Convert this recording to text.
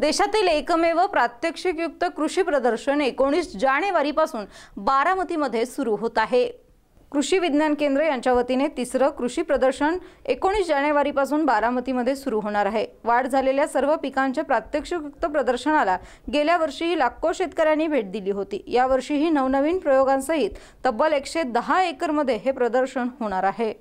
देशातील एकमेव प्रात्यक्षिकयुक्त कृषी प्रदर्शन एकोणीस जानेवारीपासून बारामतीमध्ये सुरू होत आहे. कृषी विज्ञान केंद्र यांच्या वतीने तिसरं कृषी प्रदर्शन एकोणीस जानेवारीपासून बारामतीमध्ये सुरू होणार आहे. वाढ झालेल्या सर्व पिकांच्या प्रात्यक्षिकयुक्त प्रदर्शनाला गेल्या वर्षीही लाखो शेतकऱ्यांनी भेट दिली होती. यावर्षीही नवनवीन प्रयोगांसहित तब्बल एकशे दहा एकरमध्ये हे प्रदर्शन होणार आहे.